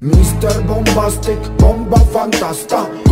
Mr. Bombastic, Bomba Fantasta